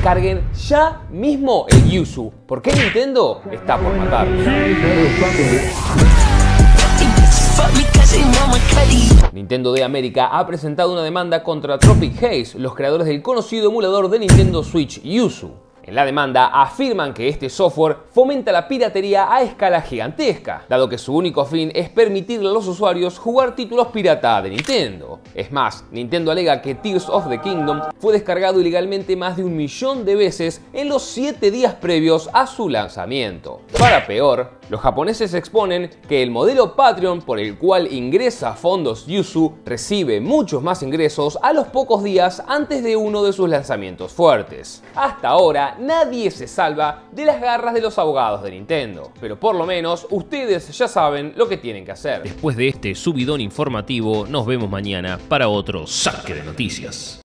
Descarguen ya mismo el Yuzu, porque Nintendo está por matar. Nintendo de América ha presentado una demanda contra Tropic Haze, los creadores del conocido emulador de Nintendo Switch Yuzu. En la demanda afirman que este software fomenta la piratería a escala gigantesca, dado que su único fin es permitirle a los usuarios jugar títulos pirata de Nintendo. Es más, Nintendo alega que Tears of the Kingdom fue descargado ilegalmente más de un millón de veces en los 7 días previos a su lanzamiento. Para peor, los japoneses exponen que el modelo Patreon por el cual ingresa fondos Yuzu recibe muchos más ingresos a los pocos días antes de uno de sus lanzamientos fuertes. Hasta ahora nadie se salva de las garras de los abogados de Nintendo, pero por lo menos ustedes ya saben lo que tienen que hacer. Después de este subidón informativo, nos vemos mañana para otro saque de noticias.